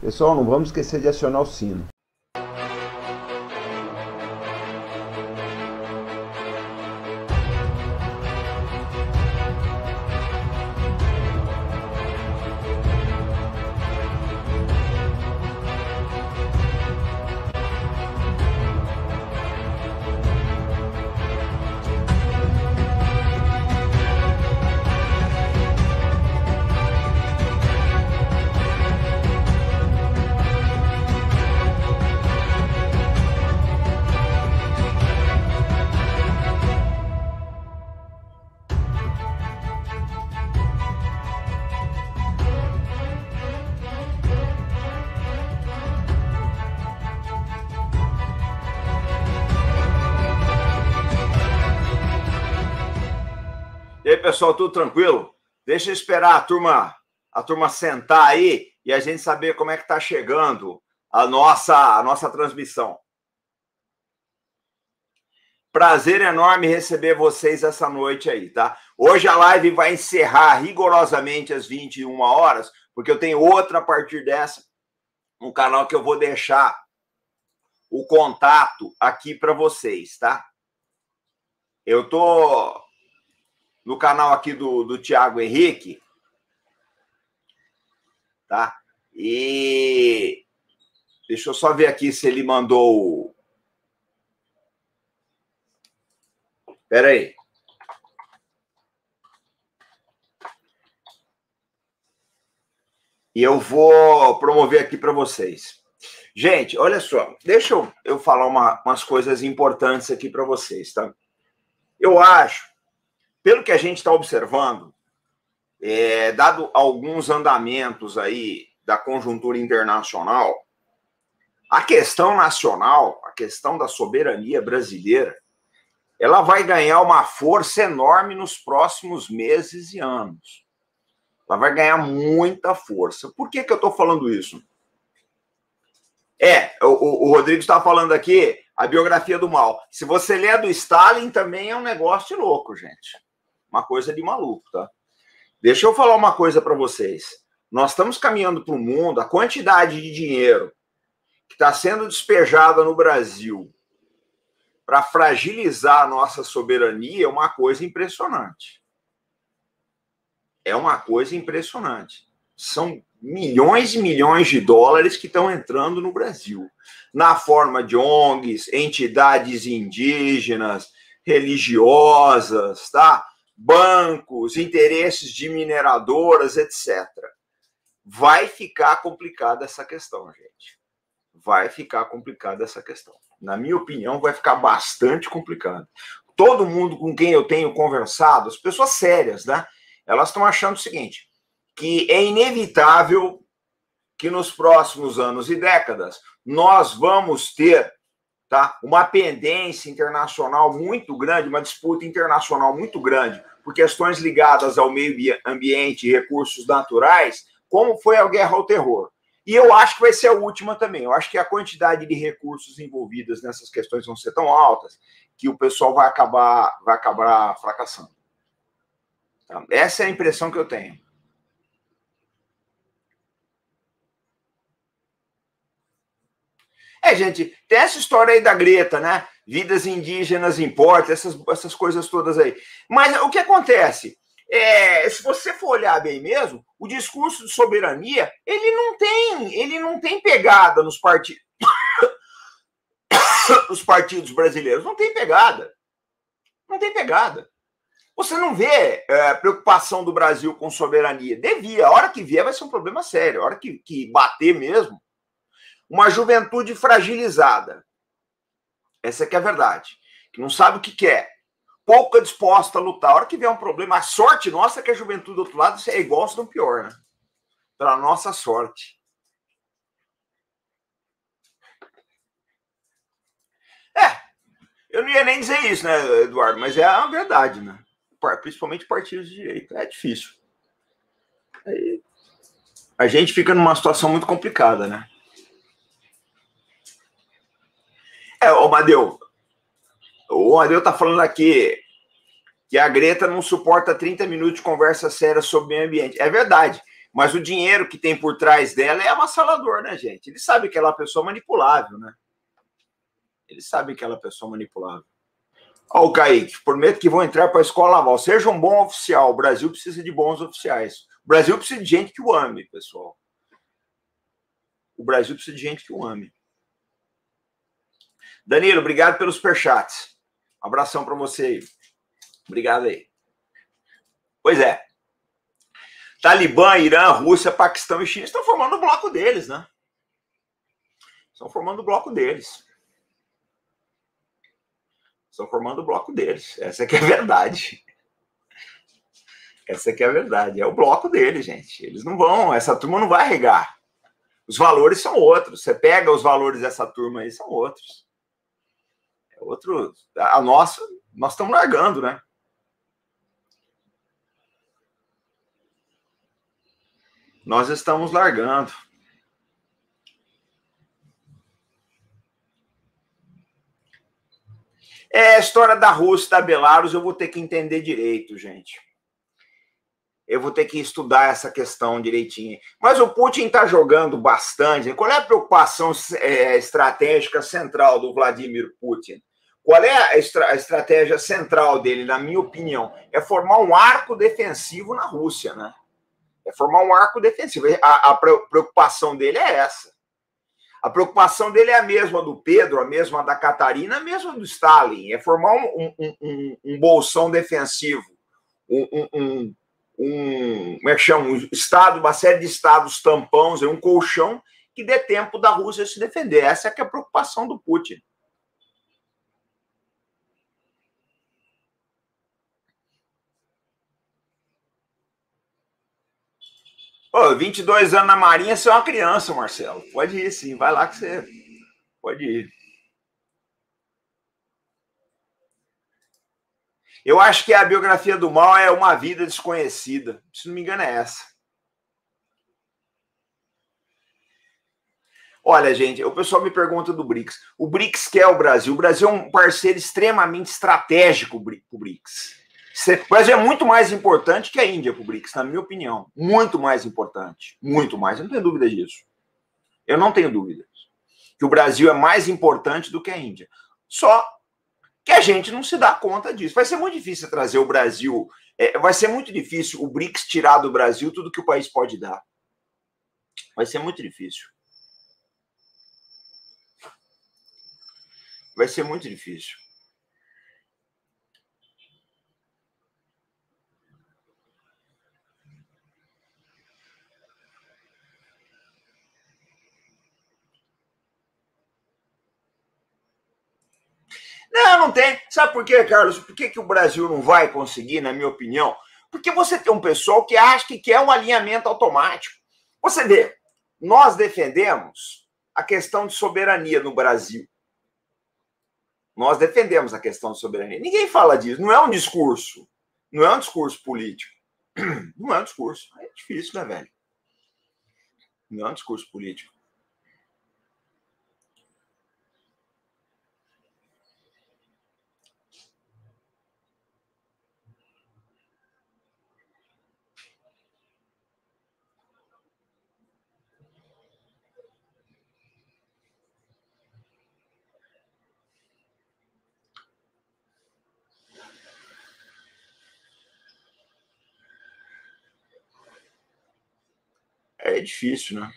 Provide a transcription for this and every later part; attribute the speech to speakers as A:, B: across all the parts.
A: Pessoal, não vamos esquecer de acionar o sino.
B: Pessoal, tudo tranquilo? Deixa eu esperar a turma, a turma sentar aí e a gente saber como é que está chegando a nossa, a nossa transmissão. Prazer enorme receber vocês essa noite aí, tá? Hoje a live vai encerrar rigorosamente às 21 horas, porque eu tenho outra a partir dessa, um canal que eu vou deixar o contato aqui para vocês, tá? Eu tô no canal aqui do, do Tiago Henrique. Tá? E deixa eu só ver aqui se ele mandou. Espera aí. E eu vou promover aqui para vocês. Gente, olha só, deixa eu, eu falar uma, umas coisas importantes aqui para vocês, tá? Eu acho pelo que a gente está observando, é, dado alguns andamentos aí da conjuntura internacional, a questão nacional, a questão da soberania brasileira, ela vai ganhar uma força enorme nos próximos meses e anos. Ela vai ganhar muita força. Por que, que eu estou falando isso? É, o, o Rodrigo está falando aqui a biografia do mal. Se você ler do Stalin, também é um negócio de louco, gente. Uma coisa de maluco, tá? Deixa eu falar uma coisa para vocês. Nós estamos caminhando para o mundo, a quantidade de dinheiro que está sendo despejada no Brasil para fragilizar a nossa soberania é uma coisa impressionante. É uma coisa impressionante. São milhões e milhões de dólares que estão entrando no Brasil, na forma de ONGs, entidades indígenas, religiosas, tá? Bancos, interesses de mineradoras, etc. Vai ficar complicada essa questão, gente. Vai ficar complicada essa questão. Na minha opinião, vai ficar bastante complicado. Todo mundo com quem eu tenho conversado, as pessoas sérias, né? Elas estão achando o seguinte: que é inevitável que nos próximos anos e décadas nós vamos ter tá, uma pendência internacional muito grande, uma disputa internacional muito grande por questões ligadas ao meio ambiente e recursos naturais, como foi a guerra ao terror. E eu acho que vai ser a última também. Eu acho que a quantidade de recursos envolvidas nessas questões vão ser tão altas que o pessoal vai acabar, vai acabar fracassando. Tá? Essa é a impressão que eu tenho. É, gente, tem essa história aí da Greta, né? Vidas indígenas importam, essas, essas coisas todas aí. Mas o que acontece? É, se você for olhar bem mesmo, o discurso de soberania, ele não tem, ele não tem pegada nos partidos os partidos brasileiros, não tem pegada. Não tem pegada. Você não vê é, preocupação do Brasil com soberania. Devia. A hora que vier vai ser um problema sério. A hora que, que bater mesmo, uma juventude fragilizada. Essa é que é a verdade. Que não sabe o que quer. Pouca disposta a lutar. A hora que vier um problema, a sorte nossa é que a juventude do outro lado é igual, se não pior, né? Para nossa sorte. É, eu não ia nem dizer isso, né, Eduardo? Mas é a verdade, né? Principalmente partidos de direita. É difícil. Aí, a gente fica numa situação muito complicada, né? É, o Madeu. O Madeu tá falando aqui que a Greta não suporta 30 minutos de conversa séria sobre meio ambiente. É verdade. Mas o dinheiro que tem por trás dela é avassalador, né, gente? Ele sabe que ela é uma pessoa manipulável, né? Ele sabe que ela é uma pessoa manipulável. Ó, o Kaique, prometo que vou entrar para a escola naval. Seja um bom oficial. O Brasil precisa de bons oficiais. O Brasil precisa de gente que o ame, pessoal. O Brasil precisa de gente que o ame. Danilo, obrigado pelos superchats. Um abração para você aí. Obrigado aí. Pois é. Talibã, Irã, Rússia, Paquistão e China estão formando o bloco deles, né? Estão formando o bloco deles. Estão formando o bloco deles. Essa aqui é a verdade. Essa aqui é a verdade. É o bloco deles, gente. Eles não vão, essa turma não vai regar. Os valores são outros. Você pega os valores dessa turma aí, são outros. É outro. A nossa, nós estamos largando, né? Nós estamos largando. É a história da Rússia e da Belarus, eu vou ter que entender direito, gente. Eu vou ter que estudar essa questão direitinho. Mas o Putin está jogando bastante. Qual é a preocupação é, estratégica central do Vladimir Putin? Qual é a, estra a, estratégia central dele, na minha opinião? É formar um arco defensivo na Rússia, né? É formar um arco defensivo. A, a preocupação dele é essa. A preocupação dele é a mesma do Pedro, a mesma da Catarina, a mesma do Stalin. É formar um, um, um, um bolsão defensivo, um, como é que chama? um estado, uma série de estados tampões, um colchão que dê tempo da Rússia se defender. Essa é, é a preocupação do Putin. Ô, 22 anos na Marinha, você é uma criança, Marcelo. Pode ir, sim. Vai lá que você. Pode ir. Eu acho que a biografia do mal é uma vida desconhecida. Se não me engano, é essa. Olha, gente, o pessoal me pergunta do BRICS. O BRICS quer o Brasil. O Brasil é um parceiro extremamente estratégico para o BRICS. O Brasil é muito mais importante que a Índia para o BRICS, na minha opinião. Muito mais importante. Muito mais. Eu não tenho dúvida disso. Eu não tenho dúvida. Que o Brasil é mais importante do que a Índia. Só que a gente não se dá conta disso. Vai ser muito difícil trazer o Brasil. É, vai ser muito difícil o BRICS tirar do Brasil tudo que o país pode dar. Vai ser muito difícil. Vai ser muito difícil. Não, não tem. Sabe por quê, Carlos? Por que, que o Brasil não vai conseguir, na minha opinião? Porque você tem um pessoal que acha que quer um alinhamento automático. Você vê, nós defendemos a questão de soberania no Brasil. Nós defendemos a questão de soberania. Ninguém fala disso. Não é um discurso. Não é um discurso político. Não é um discurso. É difícil, né, velho? Não é um discurso político. É difícil, né?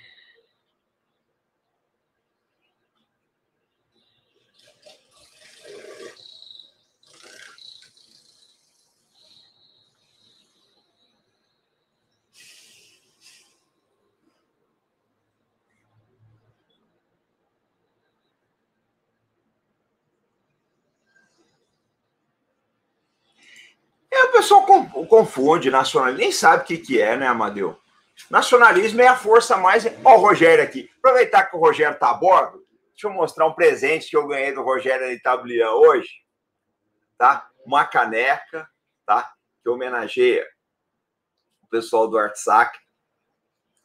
B: É, o pessoal confunde nacional, nem sabe o que, que é, né, Amadeu? Nacionalismo é a força mais. Ó, o Rogério aqui. Aproveitar que o Rogério está a bordo, deixa eu mostrar um presente que eu ganhei do Rogério de Tablian hoje. Tá? Uma caneca, tá? Que homenageia o pessoal do Artsac.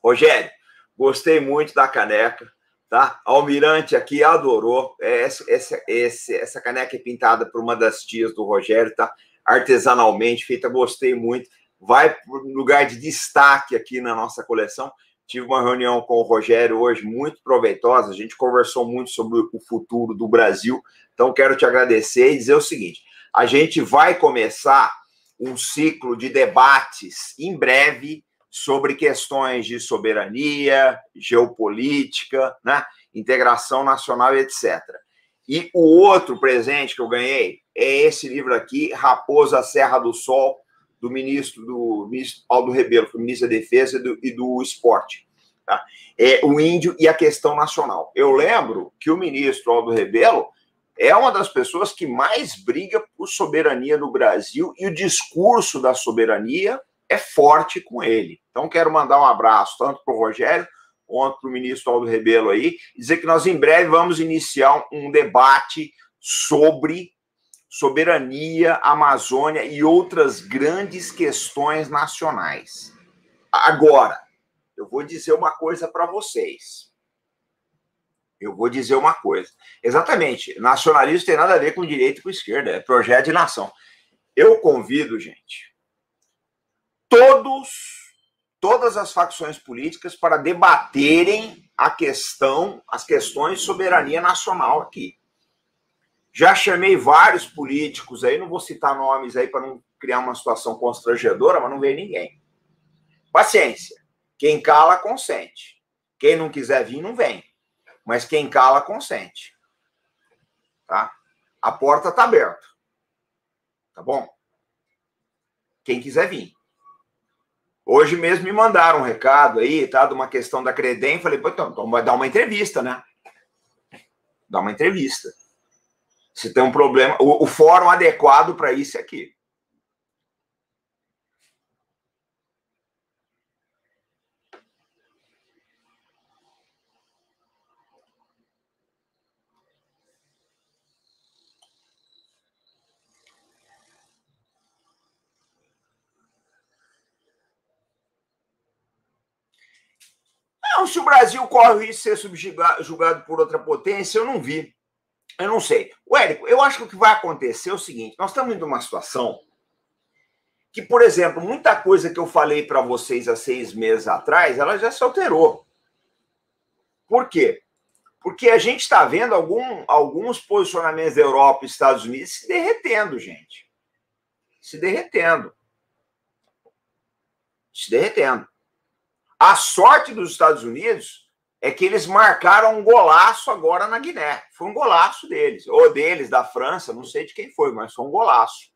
B: Rogério, gostei muito da caneca, tá? Almirante aqui adorou. É, essa, essa, essa, essa caneca é pintada por uma das tias do Rogério, tá? Artesanalmente feita, gostei muito vai para um lugar de destaque aqui na nossa coleção. Tive uma reunião com o Rogério hoje muito proveitosa. A gente conversou muito sobre o futuro do Brasil. Então, quero te agradecer e dizer o seguinte: a gente vai começar um ciclo de debates em breve sobre questões de soberania, geopolítica, né, integração nacional, etc. E o outro presente que eu ganhei é esse livro aqui, Raposa Serra do Sol, do ministro do ministro Aldo Rebelo, foi ministro da Defesa e do, e do Esporte. Tá? É o índio e a questão nacional. Eu lembro que o ministro Aldo Rebelo é uma das pessoas que mais briga por soberania no Brasil e o discurso da soberania é forte com ele. Então, quero mandar um abraço tanto para o Rogério quanto para o ministro Aldo Rebelo aí, dizer que nós em breve vamos iniciar um debate sobre soberania, Amazônia e outras grandes questões nacionais. Agora, eu vou dizer uma coisa para vocês. Eu vou dizer uma coisa. Exatamente, nacionalismo tem nada a ver com direita e com esquerda, é projeto de nação. Eu convido, gente, todos todas as facções políticas para debaterem a questão, as questões de soberania nacional aqui. Já chamei vários políticos aí, não vou citar nomes aí para não criar uma situação constrangedora, mas não veio ninguém. Paciência. Quem cala, consente. Quem não quiser vir, não vem. Mas quem cala, consente. Tá? A porta está aberta. Tá bom? Quem quiser vir. Hoje mesmo me mandaram um recado aí, tá? De uma questão da Credem. Falei, então, então vai dar uma entrevista, né? Dá uma entrevista. Se tem um problema, o, o fórum adequado para isso é aqui. Não, se o Brasil corre o risco de ser subjugado por outra potência, eu não vi. Eu não sei. O Érico, eu acho que o que vai acontecer é o seguinte: nós estamos em uma situação que, por exemplo, muita coisa que eu falei para vocês há seis meses atrás, ela já se alterou. Por quê? Porque a gente está vendo algum, alguns posicionamentos da Europa e Estados Unidos se derretendo, gente. Se derretendo. Se derretendo. A sorte dos Estados Unidos é que eles marcaram um golaço agora na Guiné. Foi um golaço deles, ou deles, da França, não sei de quem foi, mas foi um golaço.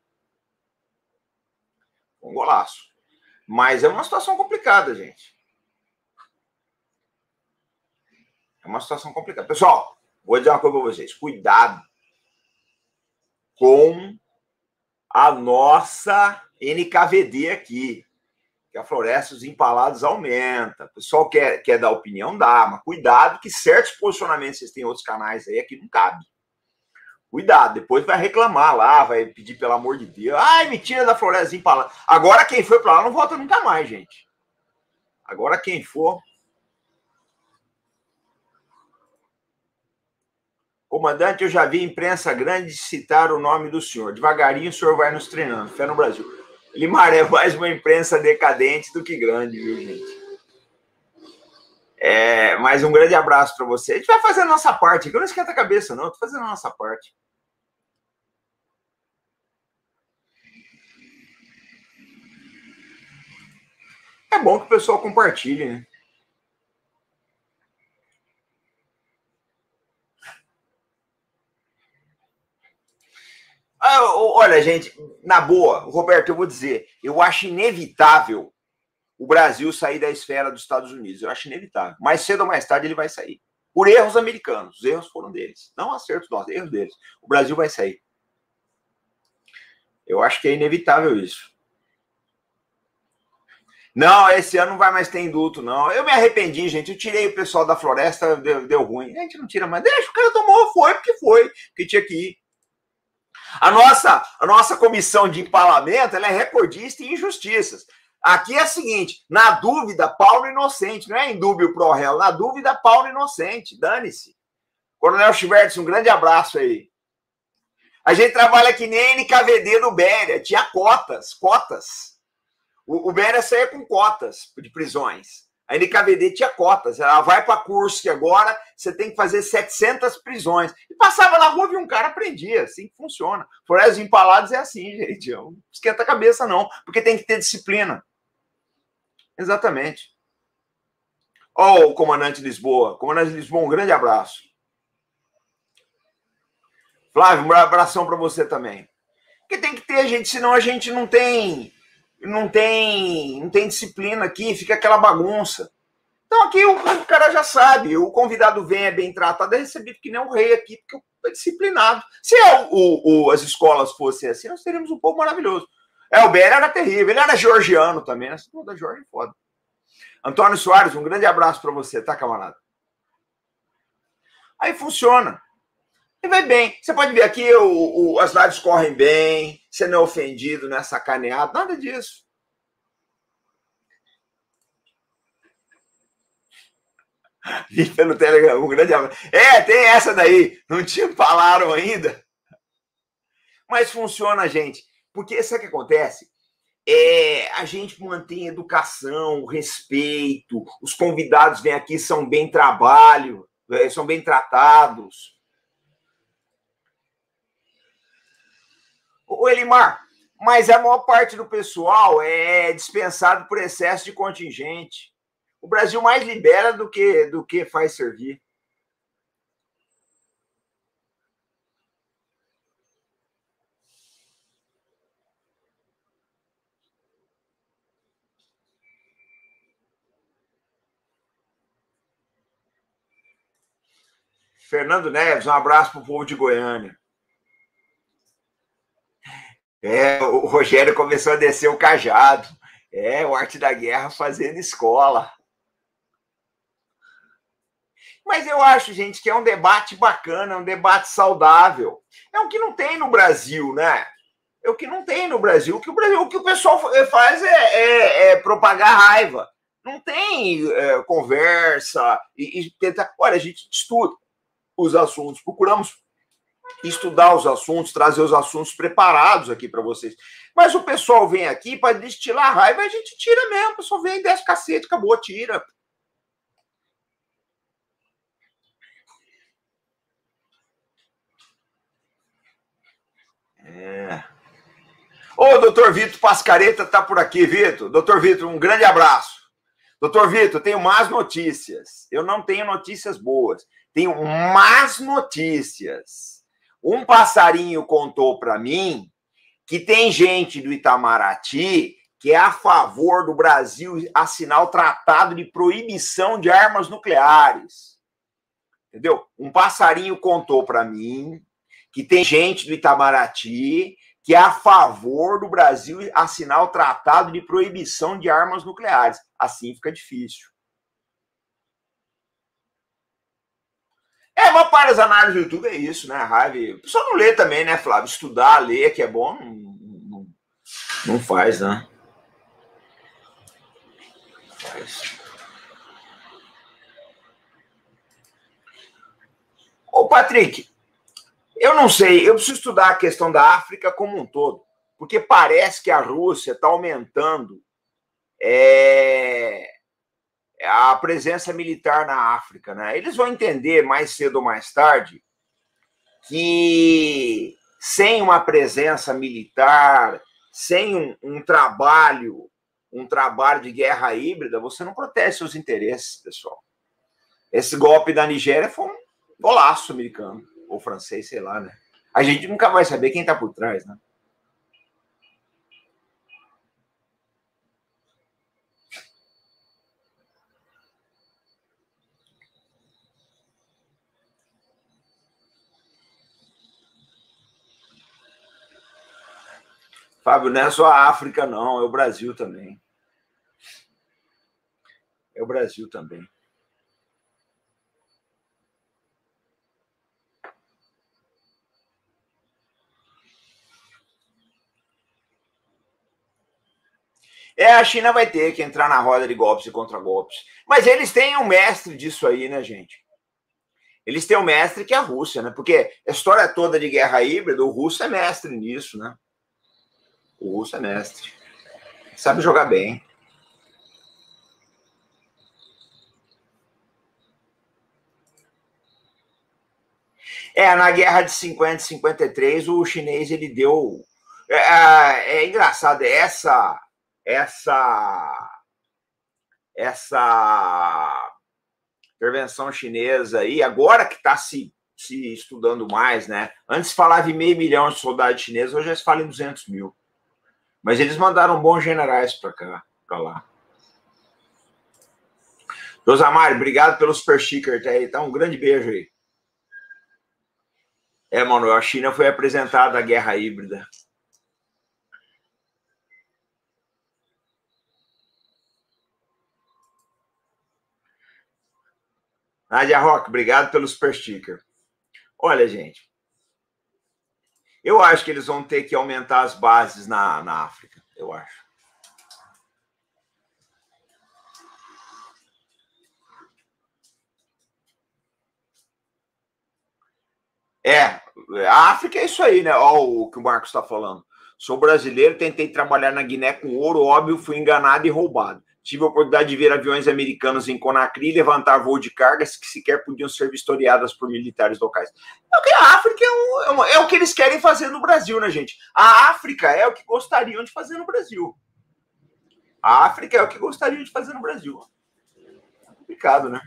B: Um golaço. Mas é uma situação complicada, gente. É uma situação complicada. Pessoal, vou dizer uma coisa para vocês: cuidado com a nossa NKVD aqui que a floresta dos empalados aumenta. O pessoal quer, quer dar opinião, dá, mas cuidado que certos posicionamentos, vocês têm outros canais aí, aqui não cabe. Cuidado, depois vai reclamar lá, vai pedir pelo amor de Deus. Ai, me tira da floresta empalada. Agora quem foi para lá não volta nunca mais, gente. Agora quem for. Comandante, eu já vi imprensa grande citar o nome do senhor. Devagarinho o senhor vai nos treinando. Fé no Brasil. Limar é mais uma imprensa decadente do que grande, viu, gente? É, mais um grande abraço para você. A gente vai fazer a nossa parte. Eu não esquenta a cabeça, não. Estou fazendo a nossa parte. É bom que o pessoal compartilhe, né? Olha, gente, na boa, Roberto, eu vou dizer, eu acho inevitável o Brasil sair da esfera dos Estados Unidos. Eu acho inevitável. Mais cedo ou mais tarde ele vai sair. Por erros americanos. Os erros foram deles. Não acertos nossos, erros deles. O Brasil vai sair. Eu acho que é inevitável isso. Não, esse ano não vai mais ter indulto, não. Eu me arrependi, gente. Eu tirei o pessoal da floresta, deu, deu ruim. A gente não tira mais. Deixa, o cara tomou, foi porque foi, porque tinha que ir. A nossa, a nossa comissão de empalamento ela é recordista em injustiças. Aqui é o seguinte: na dúvida, Paulo inocente, não é dúvida pro réu, na dúvida, Paulo inocente, dane-se. Coronel Chivertes, um grande abraço aí. A gente trabalha que nem NKVD do Béria, tinha cotas, cotas. O, o Béria saía com cotas de prisões. A NKVD tinha cotas. Ela vai para curso que agora você tem que fazer 700 prisões. E passava na rua e um cara prendia. Assim que funciona. Florestas Empalados é assim, gente. Não esquenta a cabeça, não. Porque tem que ter disciplina. Exatamente. Ó, oh, o comandante Lisboa. Comandante Lisboa, um grande abraço. Flávio, um abração para você também. Porque tem que ter, gente, senão a gente não tem não tem, não tem disciplina aqui, fica aquela bagunça. Então aqui o, o cara já sabe, o convidado vem, é bem tratado, é recebido que nem um rei aqui, porque é disciplinado. Se o, o, as escolas fossem assim, nós teríamos um povo maravilhoso. É, o BR era terrível, ele era georgiano também, né? Da Jorge foda. Antônio Soares, um grande abraço para você, tá, camarada? Aí funciona. E vai bem. Você pode ver aqui, o, o, as lives correm bem, você não é ofendido, não é sacaneado, nada disso. Vi pelo Telegram, um grande abraço. É, tem essa daí. Não te falaram ainda. Mas funciona, gente. Porque sabe o que acontece? É, a gente mantém educação, respeito, os convidados vêm aqui, são bem trabalho, é, são bem tratados. Ô, Elimar, mas a maior parte do pessoal é dispensado por excesso de contingente. O Brasil mais libera do que, do que faz servir. Fernando Neves, um abraço para o povo de Goiânia. É, o Rogério começou a descer o cajado. É, o Arte da Guerra fazendo escola. Mas eu acho, gente, que é um debate bacana, um debate saudável. É o que não tem no Brasil, né? É o que não tem no Brasil. O que o, Brasil, o, que o pessoal faz é, é, é propagar raiva. Não tem é, conversa e, e. Olha, a gente estuda os assuntos, procuramos estudar os assuntos, trazer os assuntos preparados aqui para vocês. Mas o pessoal vem aqui para destilar raiva, a gente tira mesmo. O pessoal vem, desce cacete, acabou, tira. É. Ô, doutor Vitor Pascareta tá por aqui, Vitor. Doutor Vitor, um grande abraço. Doutor Vitor, tenho más notícias. Eu não tenho notícias boas. Tenho más notícias. Um passarinho contou para mim que tem gente do Itamaraty que é a favor do Brasil assinar o tratado de proibição de armas nucleares. Entendeu? Um passarinho contou para mim que tem gente do Itamaraty que é a favor do Brasil assinar o tratado de proibição de armas nucleares. Assim fica difícil. É, uma parte das análises do YouTube é isso, né? O pessoal não lê também, né, Flávio? Estudar, ler, que é bom, não, não, não faz, né? Faz. Ô, Patrick, eu não sei, eu preciso estudar a questão da África como um todo, porque parece que a Rússia está aumentando é, a presença militar na África. Né? Eles vão entender mais cedo ou mais tarde que sem uma presença militar, sem um, um trabalho, um trabalho de guerra híbrida, você não protege seus interesses, pessoal. Esse golpe da Nigéria foi um golaço americano, ou francês, sei lá, né? A gente nunca vai saber quem está por trás, né? Fábio, não é só a África, não, é o Brasil também. É o Brasil também. É, a China vai ter que entrar na roda de golpes e contra-golpes. Mas eles têm um mestre disso aí, né, gente? Eles têm um mestre que é a Rússia, né? Porque a história toda de guerra híbrida, o russo é mestre nisso, né? O russo é mestre. Sabe jogar bem. É, na guerra de 50 e 53, o chinês ele deu. É, é, engraçado, essa. Essa. Essa intervenção chinesa aí, agora que está se, se estudando mais, né? Antes falava em meio milhão de soldados chineses, hoje eles falam em 200 mil. Mas eles mandaram bons generais para cá, para lá. Rosamari, obrigado pelo super sticker, tá aí, tá? Um grande beijo aí. É, Manuel, a China foi apresentada a guerra híbrida. Nadia Rock, obrigado pelo super sticker. Olha, gente, eu acho que eles vão ter que aumentar as bases na, na África, eu acho. É, a África é isso aí, né? Olha o que o Marcos está falando. Sou brasileiro, tentei trabalhar na Guiné com ouro, óbvio, fui enganado e roubado. Tive a oportunidade de ver aviões americanos em Conakry levantar voo de cargas que sequer podiam ser vistoriadas por militares locais. É a África é, é, é, o que eles querem fazer no Brasil, né, gente? A África é o que gostariam de fazer no Brasil. A África é o que gostariam de fazer no Brasil. É complicado, né?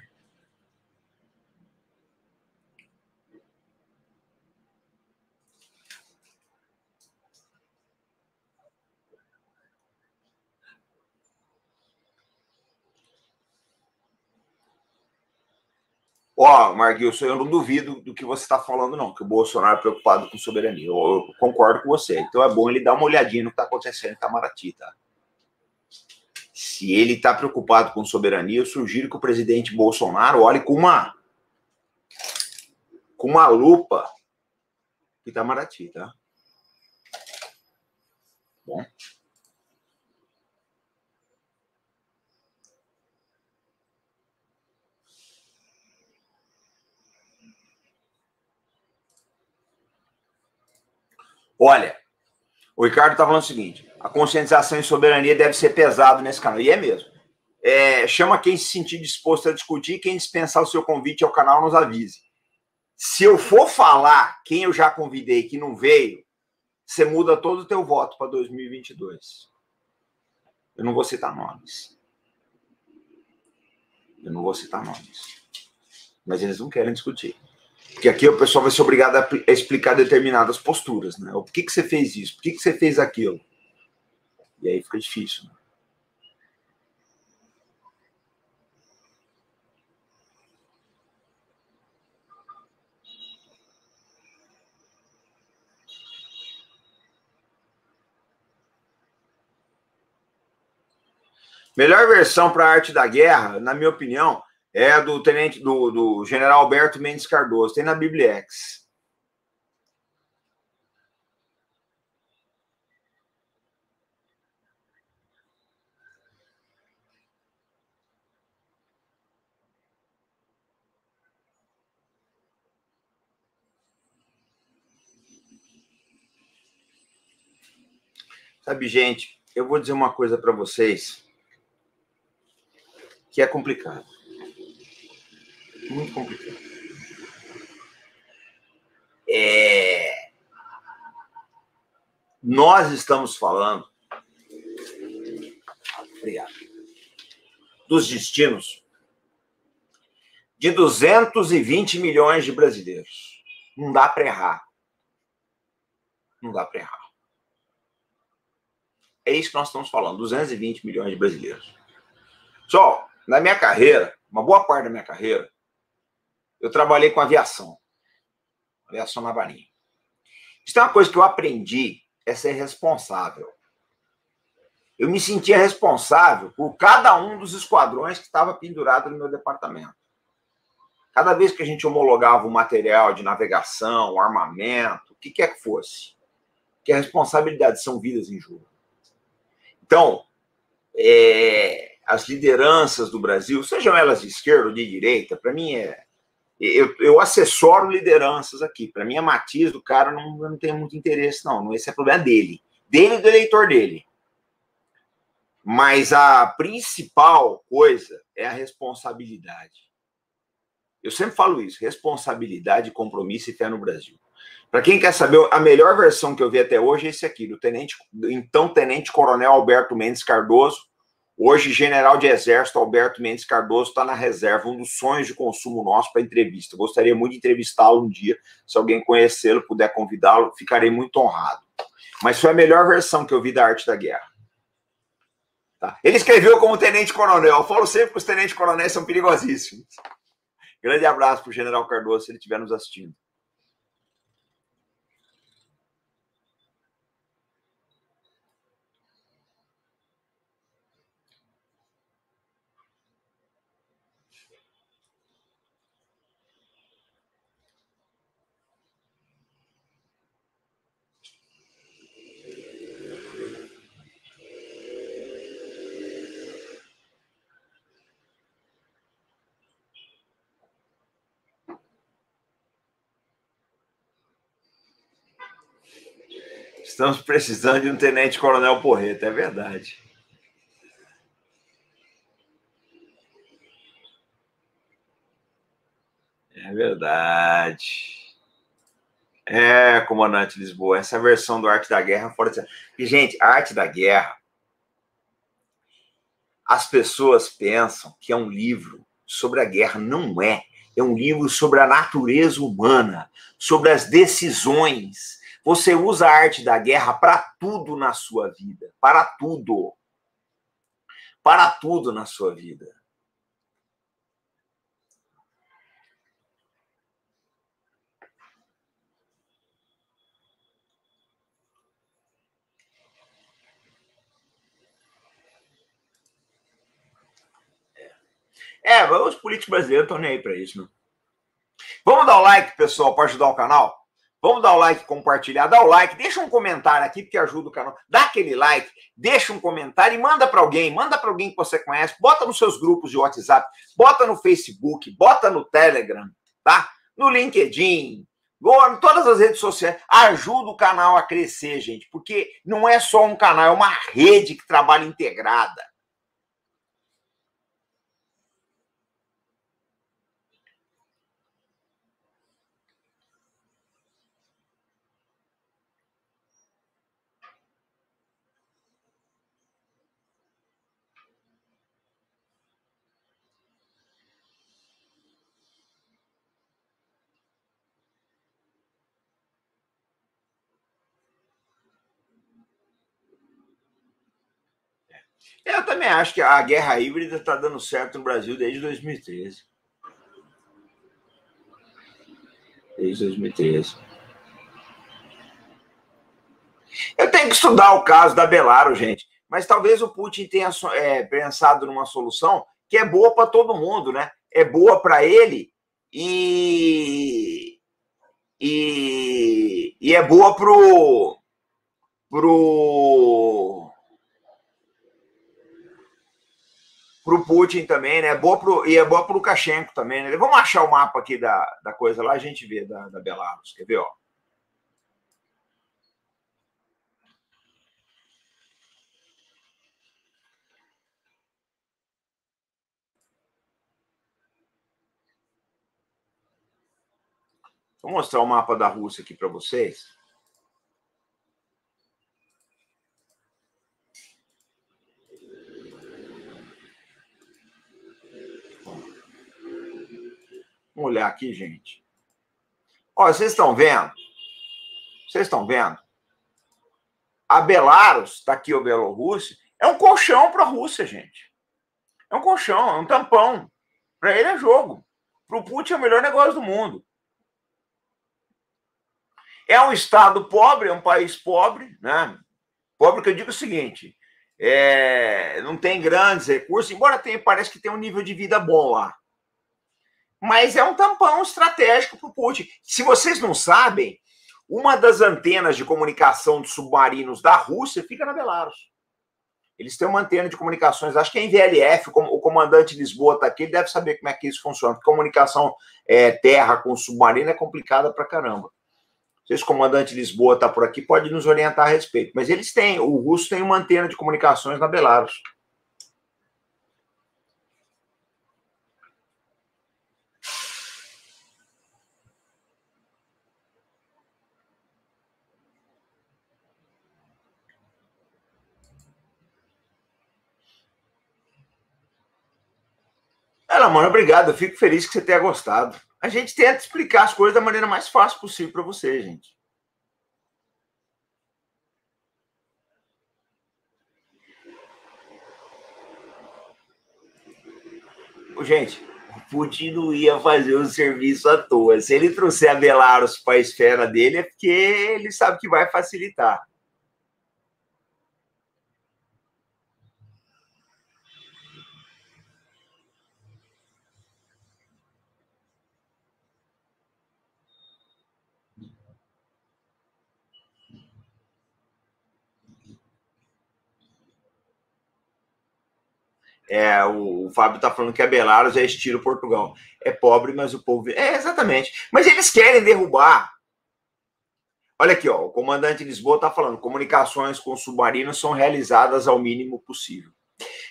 B: Ó, oh, Marguilson, eu não duvido do que você está falando, não, que o Bolsonaro é preocupado com soberania. Eu, eu, concordo com você. Então é bom ele dar uma olhadinha no que está acontecendo em Itamaraty, tá? Se ele está preocupado com soberania, eu sugiro que o presidente Bolsonaro olhe com uma com uma lupa Itamaraty, tá? Bom. Olha, o Ricardo está falando o seguinte: a conscientização e soberania deve ser pesado nesse canal. E é mesmo. É, chama quem se sentir disposto a discutir, quem dispensar o seu convite ao canal, nos avise. Se eu for falar quem eu já convidei que não veio, você muda todo o teu voto para 2022. Eu não vou citar nomes. Eu não vou citar nomes. Mas eles não querem discutir. Porque aqui o pessoal vai ser obrigado a explicar determinadas posturas, né? Por que, que você fez isso? Por que, que você fez aquilo? E aí fica difícil. Né? Melhor versão para a arte da guerra, na minha opinião, é do tenente do, do general Alberto Mendes Cardoso, tem na Bibliex. Sabe, gente, eu vou dizer uma coisa para vocês que é complicado muito complicado. É... Nós estamos falando Obrigado. dos destinos de 220 milhões de brasileiros. Não dá para errar. Não dá para errar. É isso que nós estamos falando, 220 milhões de brasileiros. Só, na minha carreira, uma boa parte da minha carreira, eu trabalhei com aviação. Aviação na Marinha. Isso é uma coisa que eu aprendi, é ser responsável. Eu me sentia responsável por cada um dos esquadrões que estava pendurado no meu departamento. Cada vez que a gente homologava um material de navegação, um armamento, o que quer que fosse, que a responsabilidade são vidas em jogo. Então, é, as lideranças do Brasil, sejam elas de esquerda ou de direita, para mim é eu, eu assessoro lideranças aqui. Para mim, a matiz do cara não, não tenho muito interesse, não. Esse é problema dele. Dele e do eleitor dele. Mas a principal coisa é a responsabilidade. Eu sempre falo isso: responsabilidade, compromisso e fé no Brasil. Para quem quer saber, a melhor versão que eu vi até hoje é esse aqui, do tenente, então tenente coronel Alberto Mendes Cardoso, hoje general de exército Alberto Mendes Cardoso está na reserva, um dos sonhos de consumo nosso para entrevista. gostaria muito de entrevistá-lo um dia, se alguém conhecê-lo, puder convidá-lo, ficarei muito honrado. Mas foi a melhor versão que eu vi da arte da guerra. Tá? Ele escreveu como tenente coronel. Eu falo sempre que os tenentes coronéis são perigosíssimos. Grande abraço para o general Cardoso, se ele estiver nos assistindo. Estamos precisando de um tenente-coronel porreta, é verdade. É verdade. É, comandante Lisboa, essa versão do Arte da Guerra fora de... E, gente, Arte da Guerra, as pessoas pensam que é um livro sobre a guerra. Não é. É um livro sobre a natureza humana, sobre as decisões, você usa a arte da guerra para tudo na sua vida. Para tudo. Para tudo na sua vida. É, os políticos brasileiros estão nem aí para isso, não. Vamos dar o like, pessoal, para ajudar o canal? Vamos dar o like, compartilhar, dá o like, deixa um comentário aqui porque ajuda o canal. Dá aquele like, deixa um comentário e manda para alguém, manda para alguém que você conhece, bota nos seus grupos de WhatsApp, bota no Facebook, bota no Telegram, tá? No LinkedIn, em todas as redes sociais. Ajuda o canal a crescer, gente, porque não é só um canal, é uma rede que trabalha integrada. Eu também acho que a guerra híbrida está dando certo no Brasil desde 2013. Desde 2013. Eu tenho que estudar o caso da Belaro, gente. Mas talvez o Putin tenha é, pensado numa solução que é boa para todo mundo, né? É boa para ele e, e, e é boa pro, pro para o Putin também, né? Boa pro, e é boa para o Lukashenko também, né? Vamos achar o mapa aqui da, da coisa lá, a gente vê da, da Belarus. Quer ver, ó? Vou mostrar o mapa da Rússia aqui para vocês. Vamos olhar aqui, gente. Olha, vocês estão vendo? Vocês estão vendo? A Belarus, está aqui o Bielorrússia, é um colchão para a Rússia, gente. É um colchão, é um tampão. Para ele é jogo. Para o Putin é o melhor negócio do mundo. É um Estado pobre, é um país pobre, né? Pobre que eu digo o seguinte: é, não tem grandes recursos, embora tenha, parece que tem um nível de vida bom lá mas é um tampão estratégico para o Putin. Se vocês não sabem, uma das antenas de comunicação de submarinos da Rússia fica na Belarus. Eles têm uma antena de comunicações, acho que é em VLF, o comandante Lisboa está aqui, ele deve saber como é que isso funciona, porque comunicação é, terra com submarino é complicada para caramba. Se esse comandante Lisboa está por aqui, pode nos orientar a respeito. Mas eles têm, o russo tem uma antena de comunicações na Belarus. Olha, mano, obrigado. Eu fico feliz que você tenha gostado. A gente tenta explicar as coisas da maneira mais fácil possível para você, gente. Gente, o Putin não ia fazer o serviço à toa. Se ele trouxer a Belarus para a esfera dele, é porque ele sabe que vai facilitar. É, o, o Fábio está falando que a Belarus é estilo Portugal. É pobre, mas o povo. É, exatamente. Mas eles querem derrubar. Olha aqui, ó, o comandante de Lisboa está falando: comunicações com submarinos são realizadas ao mínimo possível.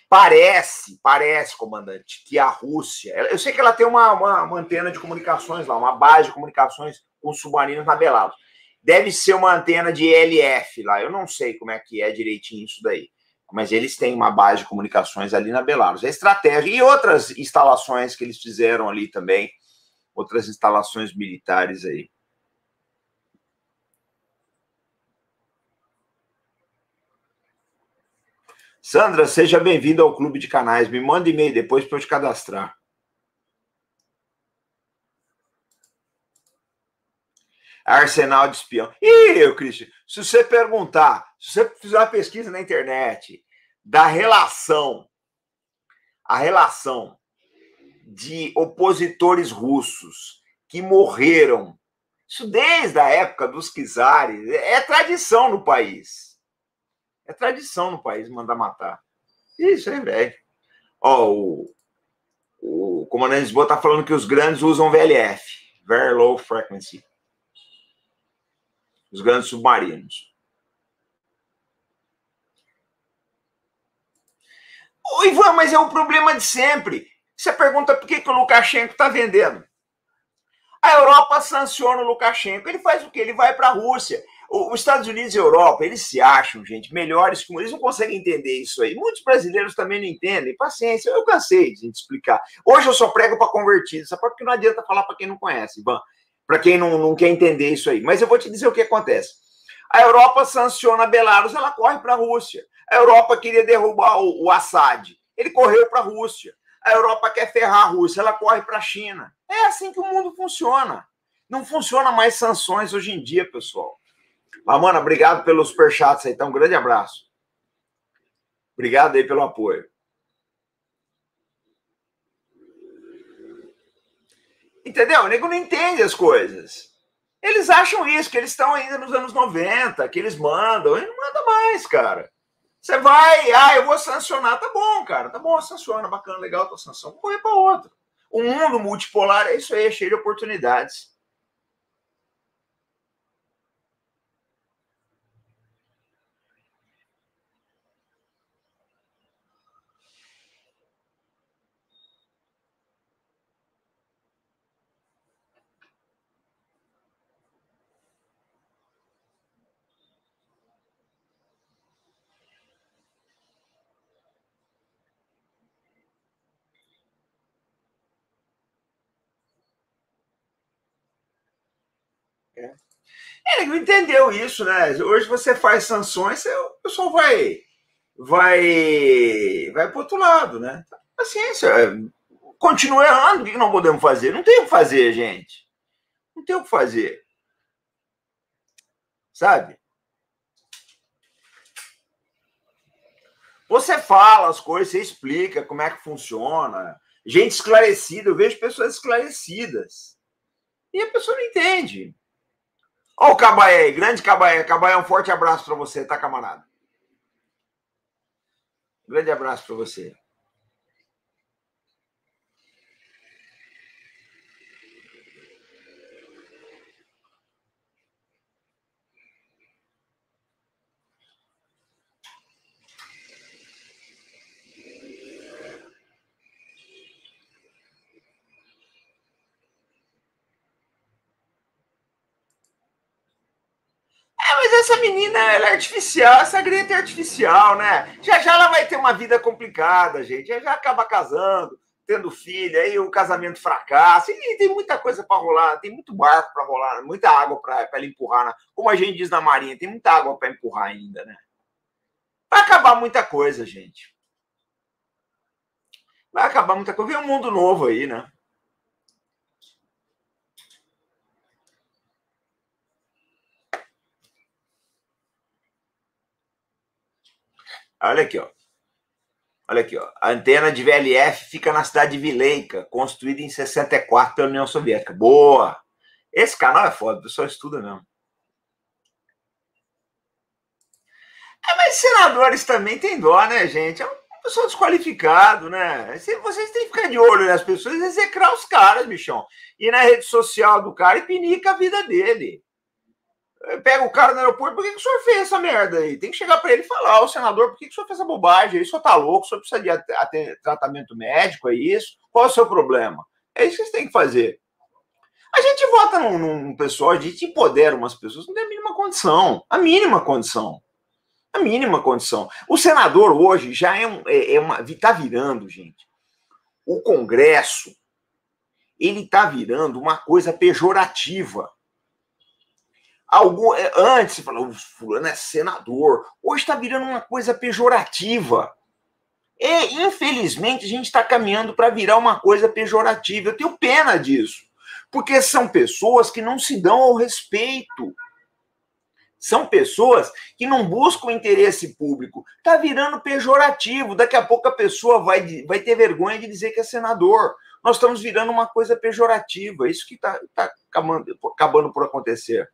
B: Parece, parece, comandante, que a Rússia. Eu sei que ela tem uma, uma, uma antena de comunicações lá, uma base de comunicações com submarinos na Belarus. Deve ser uma antena de LF lá. Eu não sei como é que é direitinho isso daí mas eles têm uma base de comunicações ali na Belarus. É estratégia e outras instalações que eles fizeram ali também, outras instalações militares aí. Sandra, seja bem-vinda ao Clube de Canais. Me manda e-mail depois para eu te cadastrar. Arsenal de espião. Ih, Cristian, se você perguntar, se você fizer uma pesquisa na internet da relação, a relação de opositores russos que morreram, isso desde a época dos czares, é tradição no país. É tradição no país mandar matar. Isso é velho. Ó, o, o comandante Lisboa está falando que os grandes usam VLF, Very Low Frequency os grandes submarinos. Ô, Ivan, mas é o problema de sempre. Você pergunta por que, que o Lukashenko está vendendo. A Europa sanciona o Lukashenko. Ele faz o quê? Ele vai para a Rússia. Os Estados Unidos e a Europa, eles se acham, gente, melhores que eles não conseguem entender isso aí. Muitos brasileiros também não entendem. Paciência, eu cansei de explicar. Hoje eu só prego para convertidos, só porque não adianta falar para quem não conhece, Ivan para quem não, não quer entender isso aí. Mas eu vou te dizer o que acontece. A Europa sanciona Belarus, ela corre para a Rússia. A Europa queria derrubar o, o Assad, ele correu para a Rússia. A Europa quer ferrar a Rússia, ela corre para a China. É assim que o mundo funciona. Não funciona mais sanções hoje em dia, pessoal. Mamana, obrigado pelos superchats aí. Então, um grande abraço. Obrigado aí pelo apoio. Entendeu? O nego não entende as coisas. Eles acham isso, que eles estão ainda nos anos 90, que eles mandam. E não manda mais, cara. Você vai, ah, eu vou sancionar. Tá bom, cara. Tá bom, sanciona. Bacana, legal, tua sanção. Vou correr para outro. O mundo multipolar é isso aí, é cheio de oportunidades. É. Ele entendeu isso, né? Hoje você faz sanções, o pessoal vai vai vai para outro lado, né? Paciência, é, continua errando, o que não podemos fazer? Não tem o que fazer, gente. Não tem o que fazer. Sabe? Você fala as coisas, você explica como é que funciona. Gente esclarecida, eu vejo pessoas esclarecidas. E a pessoa não entende. Ó o Cabaé grande Cabaé. Cabaé, um forte abraço para você, tá, camarada? Grande abraço para você. Essa menina ela é artificial, essa Greta é artificial, né? Já já ela vai ter uma vida complicada, gente. Já já acaba casando, tendo filho, aí o casamento fracassa, e tem muita coisa para rolar, tem muito barco para rolar, muita água para ele empurrar. Né? Como a gente diz na Marinha, tem muita água para empurrar ainda, né? Vai acabar muita coisa, gente. Vai acabar muita coisa. Vem um mundo novo aí, né? Olha aqui, ó. Olha aqui, ó. A antena de VLF fica na cidade de Vileica, construída em 64 pela União Soviética. Boa! Esse canal é foda, o pessoal estuda mesmo. É, mas senadores também tem dó, né, gente? É um pessoal desqualificado, né? Vocês têm que ficar de olho nas pessoas e execrar os caras, bichão. Ir na rede social do cara e pinica a vida dele pega o cara no aeroporto, por que, que o senhor fez essa merda aí? Tem que chegar para ele e falar, ô senador, por que, que o senhor fez essa bobagem? Aí o senhor tá louco, o senhor precisa de tratamento médico, é isso? Qual é o seu problema? É isso que vocês têm que fazer. A gente vota num, num pessoal, a gente empodera umas pessoas, não tem a mínima condição. A mínima condição. A mínima condição. O senador hoje já é, um, é, é uma. Está virando, gente. O Congresso, ele está virando uma coisa pejorativa. Algum, é, antes, você falou, fulano é senador. Hoje está virando uma coisa pejorativa. E, infelizmente, a gente está caminhando para virar uma coisa pejorativa. Eu tenho pena disso. Porque são pessoas que não se dão ao respeito. São pessoas que não buscam interesse público. Está virando pejorativo. Daqui a pouco a pessoa vai, vai ter vergonha de dizer que é senador. Nós estamos virando uma coisa pejorativa. Isso que está tá acabando, acabando por acontecer.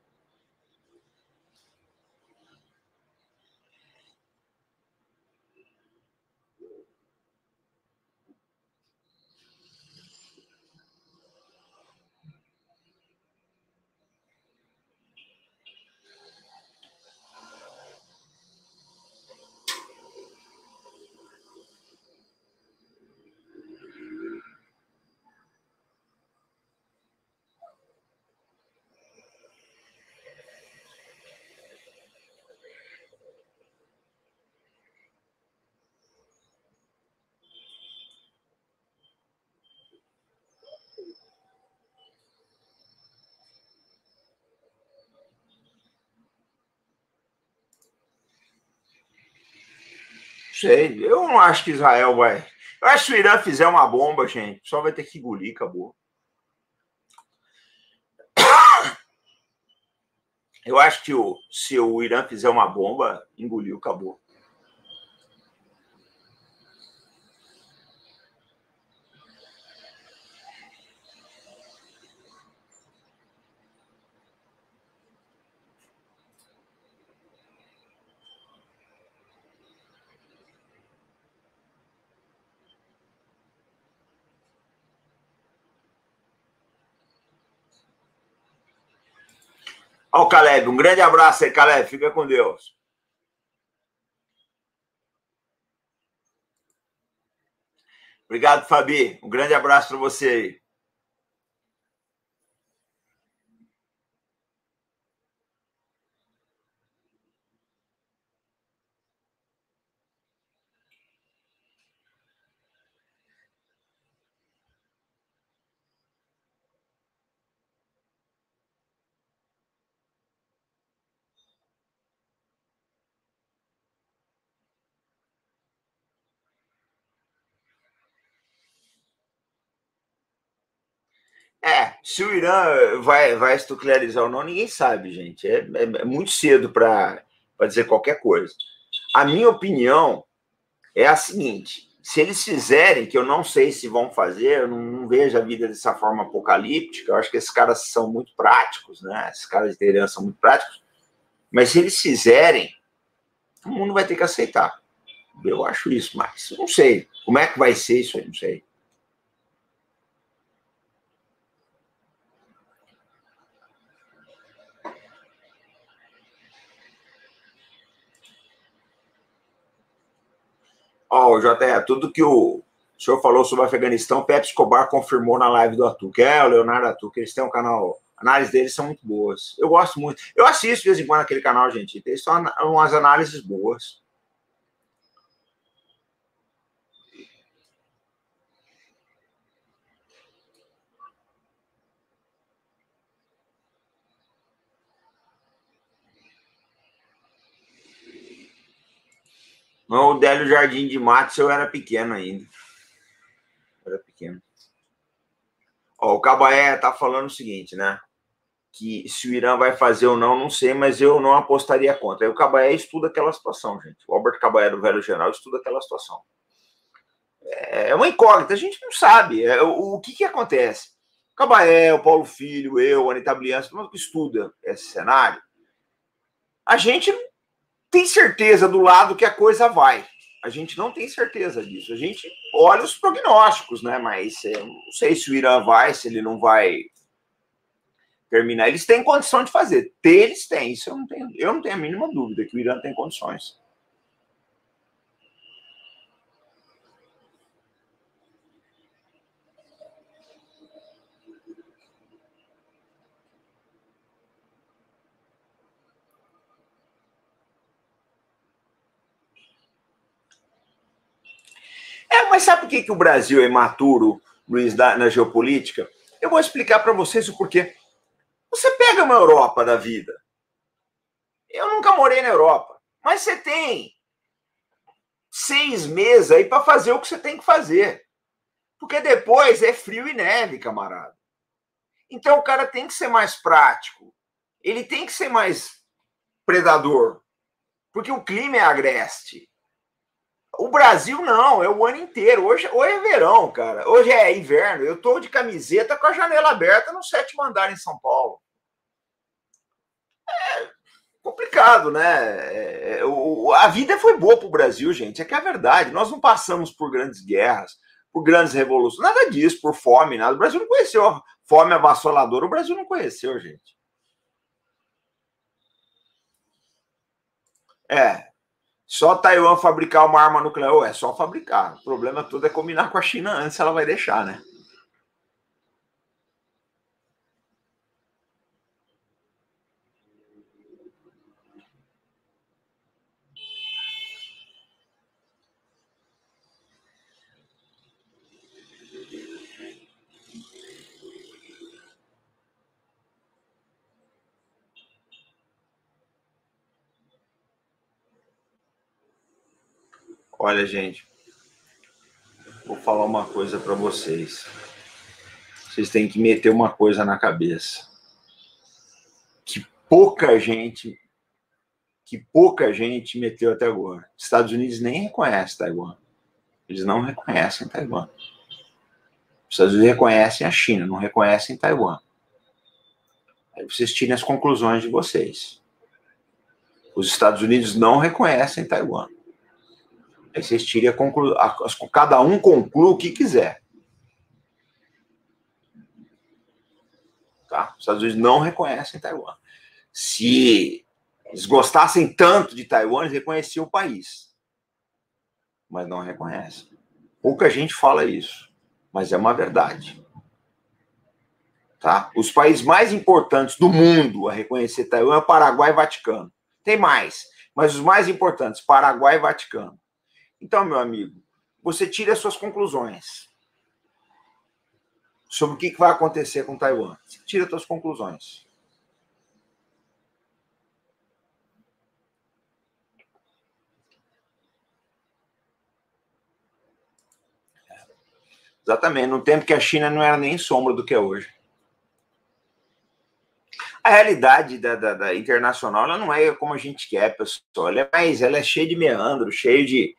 B: Sei. Eu não acho que Israel vai. Eu acho que se o Irã fizer uma bomba, gente, só vai ter que engolir, acabou. Eu acho que o, se o Irã fizer uma bomba, engoliu, acabou. Ó, Caleb, um grande abraço aí, Caleb. Fica com Deus. Obrigado, Fabi. Um grande abraço para você aí. É, se o Irã vai, vai se nuclearizar ou não, ninguém sabe, gente. É, é, é muito cedo para dizer qualquer coisa. A minha opinião é a seguinte: se eles fizerem, que eu não sei se vão fazer, eu não, não vejo a vida dessa forma apocalíptica, eu acho que esses caras são muito práticos, né? Esses caras de Irã são muito práticos. Mas se eles fizerem, o mundo vai ter que aceitar. Eu acho isso, mas não sei. Como é que vai ser isso aí? Não sei. Ó, oh, JR, tudo que o senhor falou sobre o Afeganistão, Pepe Escobar confirmou na live do Atuque. É, o Leonardo Atuque, eles têm um canal. Análises deles são muito boas. Eu gosto muito. Eu assisto de vez em quando aquele canal, gente. Eles são umas análises boas. Não, o Délio Jardim de Matos eu era pequeno ainda. Eu era pequeno. Ó, o Cabaé tá falando o seguinte, né? Que se o Irã vai fazer ou não, não sei, mas eu não apostaria contra. Aí o Cabaé estuda aquela situação, gente. O Albert Cabaé do Velho Geral estuda aquela situação. É uma incógnita, a gente não sabe. É, o, o que, que acontece? O Cabaé, o Paulo Filho, eu, a Anitta Bliança, que estuda esse cenário, a gente tem certeza do lado que a coisa vai. A gente não tem certeza disso. A gente olha os prognósticos, né? Mas é, não sei se o Irã vai, se ele não vai terminar. Eles têm condição de fazer. Eles têm. Isso eu não tenho, eu não tenho a mínima dúvida que o Irã tem condições. É, mas sabe por que, que o Brasil é imaturo, Luiz, na, na geopolítica? Eu vou explicar para vocês o porquê. Você pega uma Europa da vida. Eu nunca morei na Europa, mas você tem seis meses aí para fazer o que você tem que fazer. Porque depois é frio e neve, camarada. Então o cara tem que ser mais prático. Ele tem que ser mais predador. Porque o clima é agreste. O Brasil não, é o ano inteiro. Hoje, hoje é verão, cara. Hoje é inverno. Eu tô de camiseta com a janela aberta no sétimo andar em São Paulo. É complicado, né? É, é o, a vida foi boa para o Brasil, gente. É que é a verdade. Nós não passamos por grandes guerras, por grandes revoluções, nada disso, por fome, nada. O Brasil não conheceu fome avassaladora. O Brasil não conheceu, gente. É, só Taiwan fabricar uma arma nuclear, é só fabricar. O problema todo é combinar com a China antes, ela vai deixar, né? Olha, gente, vou falar uma coisa para vocês. Vocês têm que meter uma coisa na cabeça. Que pouca gente, que pouca gente meteu até agora. Estados Unidos nem reconhece Taiwan. Eles não reconhecem Taiwan. Os Estados Unidos reconhecem a China, não reconhecem Taiwan. Aí vocês tirem as conclusões de vocês. Os Estados Unidos não reconhecem Taiwan. Aí vocês tirem a cada um conclui o que quiser. Tá? Os Estados Unidos não reconhecem Taiwan. Se eles gostassem tanto de Taiwan, eles reconheciam o país. Mas não reconhecem. Pouca gente fala isso, mas é uma verdade. Tá? Os países mais importantes do mundo a reconhecer Taiwan é Paraguai e Vaticano. Tem mais, mas os mais importantes, Paraguai e Vaticano. Então, meu amigo, você tira as suas conclusões sobre o que vai acontecer com Taiwan. Você tira as suas conclusões. Exatamente, no tempo que a China não era nem sombra do que é hoje. A realidade da, da, da internacional ela não é como a gente quer, pessoal. Ela é mais, ela é cheia de meandros, cheia de,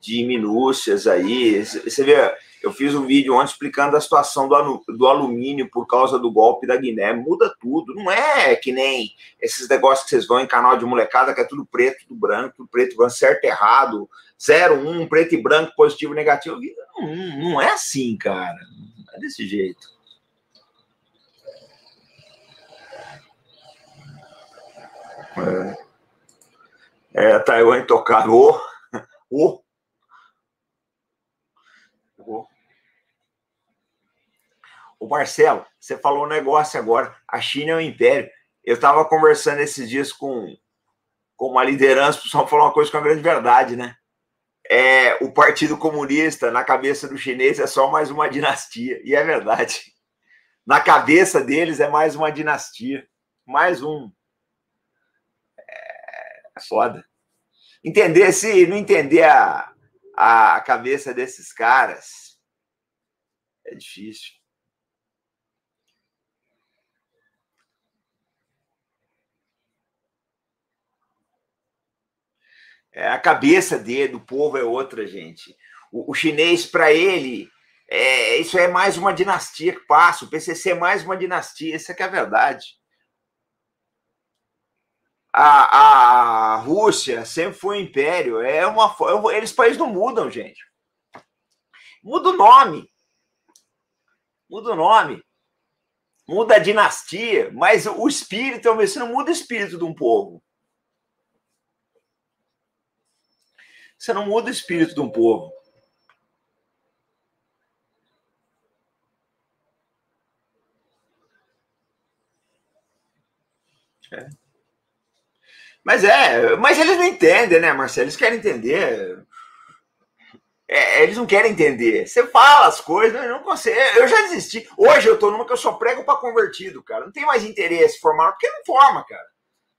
B: de minúcias aí. Você vê, eu fiz um vídeo ontem explicando a situação do, do alumínio por causa do golpe da Guiné. Muda tudo. Não é que nem esses negócios que vocês vão em canal de molecada, que é tudo preto, tudo branco, tudo preto, branco, certo, errado, zero, um, preto e branco, positivo, negativo. Não, não é assim, cara. Não é desse jeito. É, é Taiwan intocável. Oh, oh. O Marcelo, você falou um negócio agora. A China é um império. Eu estava conversando esses dias com, com uma liderança, o pessoal falou uma coisa com a grande verdade, né? É, o Partido Comunista, na cabeça do chinês, é só mais uma dinastia. E é verdade. Na cabeça deles é mais uma dinastia. Mais um. É, é foda. Entender se não entender a, a cabeça desses caras é difícil. É, a cabeça dele, do povo, é outra, gente. O, o chinês, para ele, é, isso é mais uma dinastia que passa. O PCC é mais uma dinastia, isso é que é a verdade. A, a Rússia sempre foi um império. É uma, eles países não mudam, gente. Muda o nome. Muda o nome. Muda a dinastia, mas o espírito é. Você não muda o espírito de um povo. Você não muda o espírito de um povo. É. Mas é, mas eles não entendem, né, Marcelo? Eles querem entender. É, eles não querem entender. Você fala as coisas, eu não consigo. Eu já desisti. Hoje eu tô numa que eu só prego para convertido, cara. Não tem mais interesse formar, porque não forma, cara.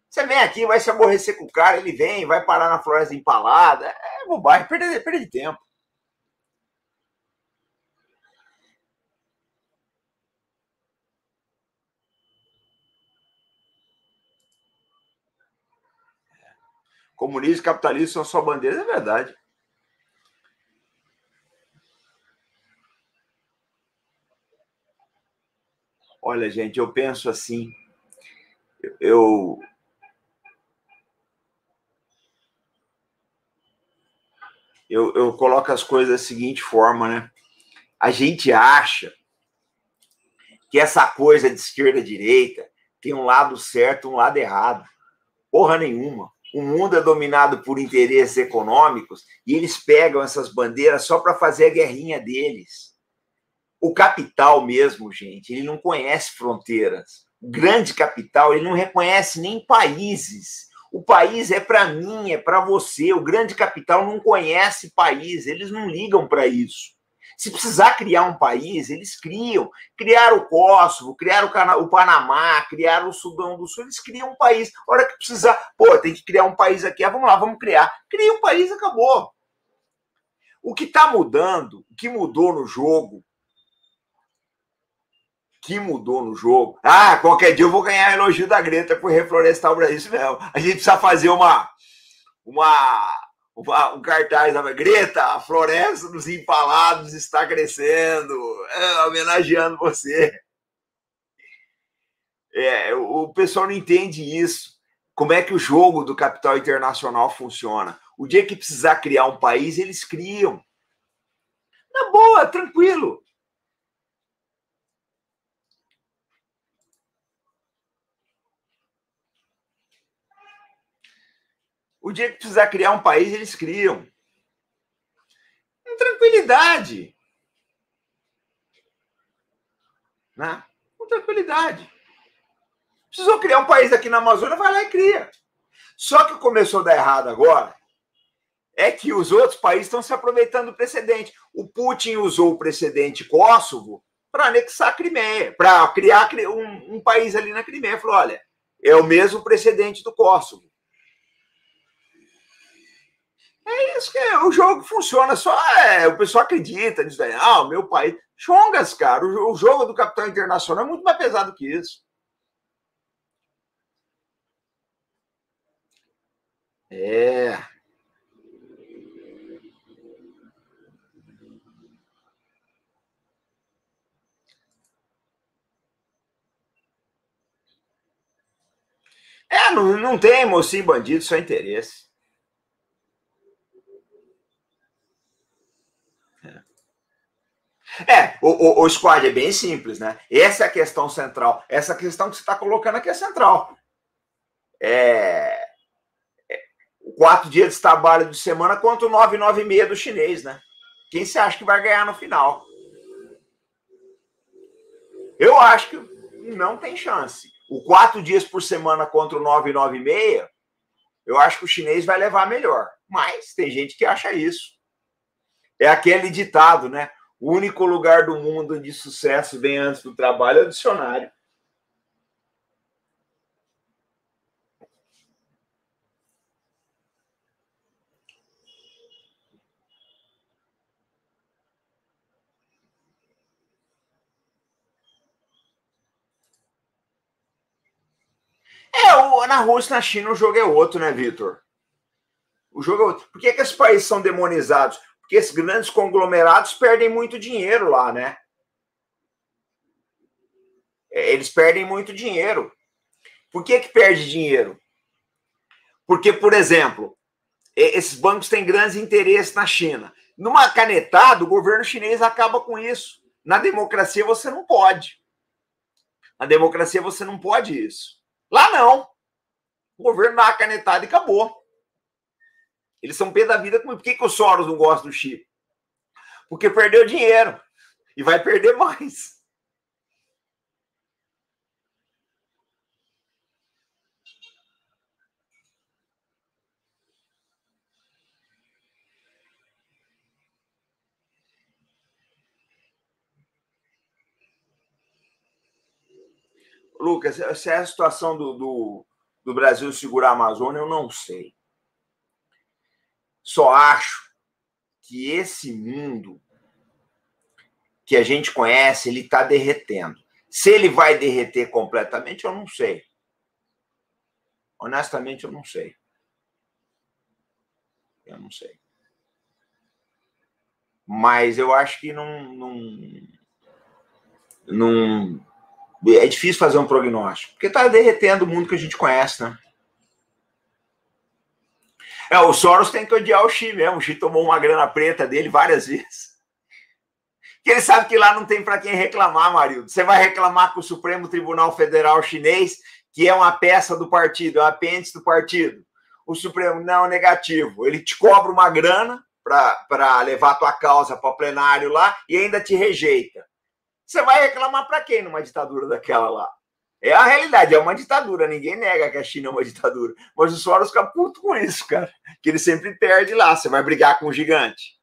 B: Você vem aqui, vai se aborrecer com o cara, ele vem, vai parar na floresta empalada. É bobagem, perda, perda de tempo. Comunismo e capitalismo são só bandeiras, é verdade. Olha, gente, eu penso assim, eu eu, eu coloco as coisas da seguinte forma, né? A gente acha que essa coisa de esquerda direita tem um lado certo um lado errado. Porra nenhuma. O mundo é dominado por interesses econômicos e eles pegam essas bandeiras só para fazer a guerrinha deles. O capital mesmo, gente, ele não conhece fronteiras. O grande capital, ele não reconhece nem países o país é para mim, é para você. O grande capital não conhece país, eles não ligam para isso. Se precisar criar um país, eles criam. Criaram o Kosovo, criaram o, Panamá, criaram o Sudão do Sul, eles criam um país. A hora que precisar, pô, tem que criar um país aqui, ah, vamos lá, vamos criar. Cria um país, acabou. O que está mudando, o que mudou no jogo, que mudou no jogo. Ah, qualquer dia eu vou ganhar elogio da Greta por reflorestar o Brasil. Isso mesmo. A gente precisa fazer uma, uma, uma um cartaz da Greta, a floresta dos empalados está crescendo, é, homenageando você. É, o pessoal não entende isso. Como é que o jogo do capital internacional funciona? O dia que precisar criar um país, eles criam. Na boa, tranquilo. O dia que precisar criar um país, eles criam. Com tranquilidade. Né? Com tranquilidade. Precisou criar um país aqui na Amazônia, vai lá e cria. Só que começou a dar errado agora é que os outros países estão se aproveitando do precedente. O Putin usou o precedente Kosovo para anexar a Crimeia, para criar um, um, país ali na Crimeia. Falou: olha, é o mesmo precedente do Kosovo. É isso que é, o jogo funciona, só é, o pessoal acredita daí. Ah, meu país. Chongas, cara, o, o jogo do Capitão Internacional é muito mais pesado que isso. É. É, não, não tem mocinho bandido, só interesse. É, o, o, o, squad é bem simples, né? Essa é a questão central. Essa questão que você está colocando aqui é central. É, é, quatro dias de trabalho de semana contra o 9, 9 e meia do chinês, né? Quem você acha que vai ganhar no final? Eu acho que não tem chance. O quatro dias por semana contra o 9, 9 e meia, eu acho que o chinês vai levar melhor. Mas tem gente que acha isso. É aquele ditado, né? O único lugar do mundo onde sucesso vem antes do trabalho é o dicionário. É, na Rússia, na China, o jogo é outro, né, Vitor? O jogo é outro. Por que, é que esses países são demonizados? Porque esses grandes conglomerados perdem muito dinheiro lá, né? É, eles perdem muito dinheiro. Por que, que perde dinheiro? Porque, por exemplo, esses bancos têm grandes interesses na China. Numa canetada, o governo chinês acaba com isso. Na democracia você não pode. Na democracia você não pode isso. Lá não. O governo dá a canetada e acabou. Eles são pé da vida. Por que, que o Soros não gosta do Chip? Porque perdeu dinheiro. E vai perder mais. Lucas, se é a situação do, do, do Brasil segurar a Amazônia, eu não sei. Só acho que esse mundo que a gente conhece, ele está derretendo. Se ele vai derreter completamente, eu não sei. Honestamente, eu não sei. Eu não sei. Mas eu acho que não, não, não é difícil fazer um prognóstico, porque está derretendo o mundo que a gente conhece, né? É, o Soros tem que odiar o Xi mesmo. O Xi tomou uma grana preta dele várias vezes. Que ele sabe que lá não tem para quem reclamar, Marildo. Você vai reclamar com o Supremo Tribunal Federal Chinês, que é uma peça do partido, é um apêndice do partido. O Supremo, não, negativo. Ele te cobra uma grana para levar tua causa para o plenário lá e ainda te rejeita. Você vai reclamar para quem numa ditadura daquela lá? É a realidade, é uma ditadura. Ninguém nega que a China é uma ditadura. Mas o Soros fica puto com isso, cara. Que ele sempre perde lá. Você vai brigar com o gigante.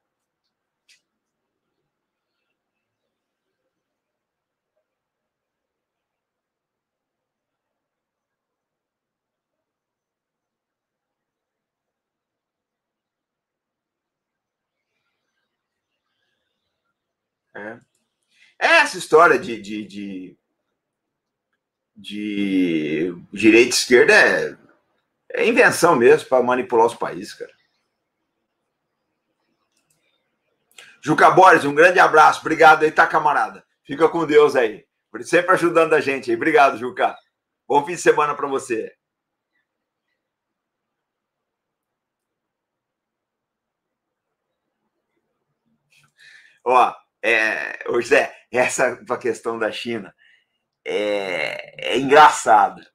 B: É. Essa história de, de, de, de direita e esquerda é, é invenção mesmo para manipular os países, cara. Juca Borges, um grande abraço. Obrigado aí, tá, camarada? Fica com Deus aí. Sempre ajudando a gente aí. Obrigado, Juca. Bom fim de semana para você. Ó, é, José, essa questão da China é, é engraçada.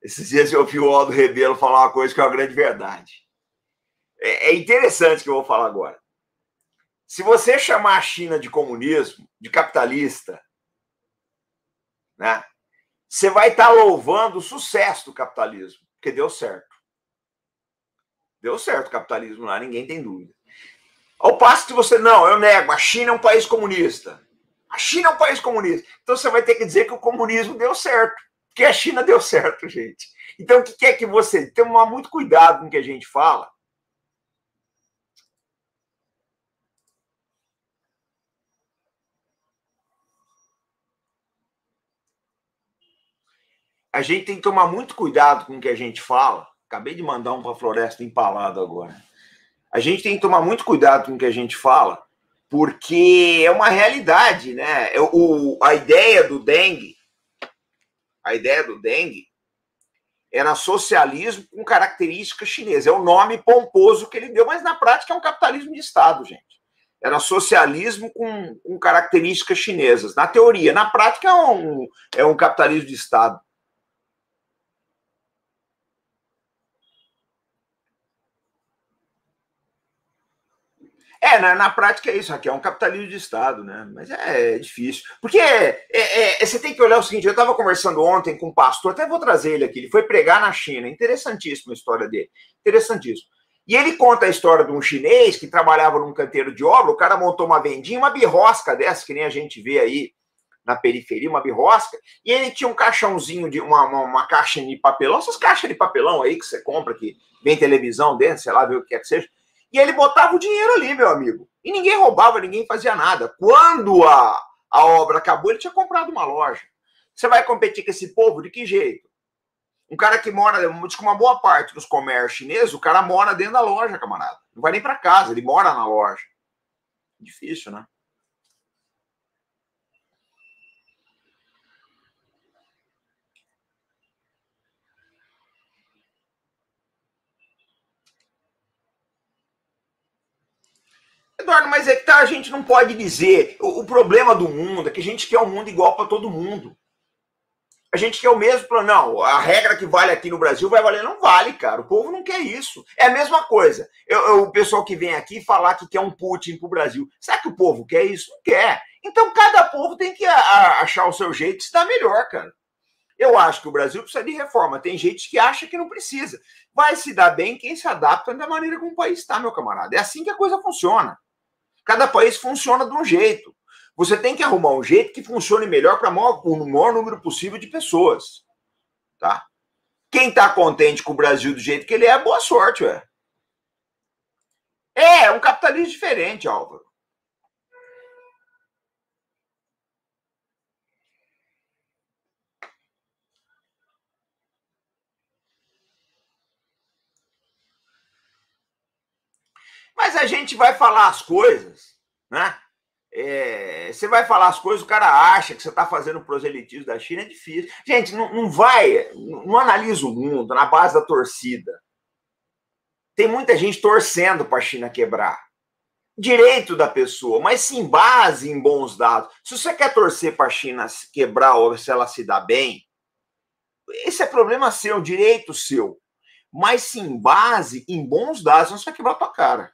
B: Esses dias eu ouvi o Aldo Rebelo falar uma coisa que é uma grande verdade. É, é interessante que eu vou falar agora. Se você chamar a China de comunismo, de capitalista, né, você vai estar louvando o sucesso do capitalismo, porque deu certo. Deu certo o capitalismo lá, ninguém tem dúvida. Ao passo que você, não, eu nego, a China é um país comunista. A China é um país comunista. Então você vai ter que dizer que o comunismo deu certo. Porque a China deu certo, gente. Então o que é que você. Tem tomar muito cuidado com o que a gente fala. A gente tem que tomar muito cuidado com o que a gente fala. Acabei de mandar um para a Floresta empalado agora a gente tem que tomar muito cuidado com o que a gente fala, porque é uma realidade, né? O, a ideia do dengue, a ideia do dengue era socialismo com características chinesas. É o nome pomposo que ele deu, mas na prática é um capitalismo de Estado, gente. Era socialismo com, com características chinesas. Na teoria, na prática é um, é um capitalismo de Estado. É, na, na, prática é isso, aqui é um capitalismo de Estado, né? Mas é, é difícil. Porque é, é, é você tem que olhar o seguinte: eu estava conversando ontem com um pastor, até vou trazer ele aqui, ele foi pregar na China. Interessantíssima a história dele. Interessantíssimo. E ele conta a história de um chinês que trabalhava num canteiro de obra, o cara montou uma vendinha, uma birrosca dessa, que nem a gente vê aí na periferia, uma birrosca, e ele tinha um caixãozinho de uma, uma, uma caixa de papelão, essas caixas de papelão aí que você compra, que vem televisão dentro, sei lá, vê o que quer que seja e ele botava o dinheiro ali, meu amigo. E ninguém roubava, ninguém fazia nada. Quando a, a obra acabou, ele tinha comprado uma loja. Você vai competir com esse povo de que jeito? Um cara que mora, diz que uma boa parte dos comércios chineses, o cara mora dentro da loja, camarada. Não vai nem para casa, ele mora na loja. Difícil, né? Eduardo, mas é que tá, a gente não pode dizer. O, o problema do mundo é que a gente quer um mundo igual para todo mundo. A gente quer o mesmo plano. Não, a regra que vale aqui no Brasil vai valer. Não vale, cara. O povo não quer isso. É a mesma coisa. Eu, eu, o pessoal que vem aqui falar que quer um Putin pro Brasil. Será que o povo quer isso? Não quer. Então cada povo tem que a, a, achar o seu jeito de se dar melhor, cara. Eu acho que o Brasil precisa de reforma. Tem gente que acha que não precisa. Vai se dar bem quem se adapta da maneira como o país está, meu camarada. É assim que a coisa funciona. Cada país funciona de um jeito. Você tem que arrumar um jeito que funcione melhor para o maior número possível de pessoas. Tá? Quem está contente com o Brasil do jeito que ele é, boa sorte, ué. É, é um capitalismo diferente, Álvaro. Mas a gente vai falar as coisas, né? É, você vai falar as coisas, o cara acha que você está fazendo proselitismo da China, é difícil. Gente, não, não vai, não analisa o mundo na base da torcida. Tem muita gente torcendo para a China quebrar. Direito da pessoa, mas sim base em bons dados. Se você quer torcer para a China quebrar ou se ela se dá bem, esse é problema seu, direito seu. Mas sim base em bons dados, não você vai quebrar a tua cara.